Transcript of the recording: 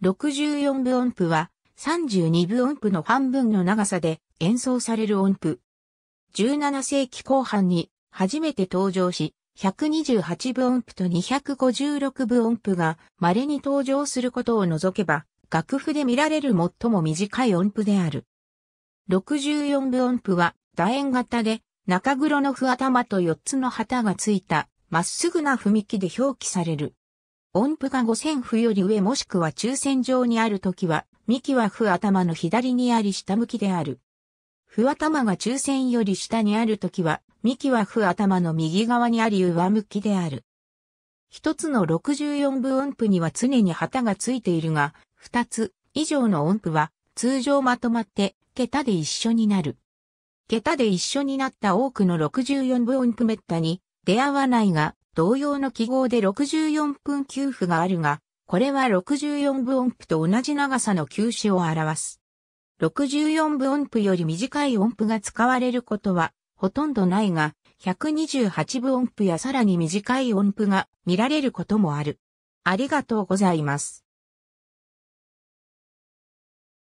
64分音符は32分音符の半分の長さで演奏される音符。17世紀後半に初めて登場し、128分音符と256分音符が稀に登場することを除けば、楽譜で見られる最も短い音符である。64分音符は楕円型で中黒の符頭と4つの旗がついたまっすぐな踏み木で表記される。音符が5000符より上もしくは中線上にあるときは、幹は符頭の左にあり下向きである。符頭が中線より下にあるときは、幹は符頭の右側にあり上向きである。一つの64分音符には常に旗がついているが、二つ以上の音符は通常まとまって桁で一緒になる。桁で一緒になった多くの64分音符めったに出会わないが、同様の記号で64分給付があるが、これは64分音符と同じ長さの休止を表す。64分音符より短い音符が使われることはほとんどないが、128分音符やさらに短い音符が見られることもある。ありがとうございます。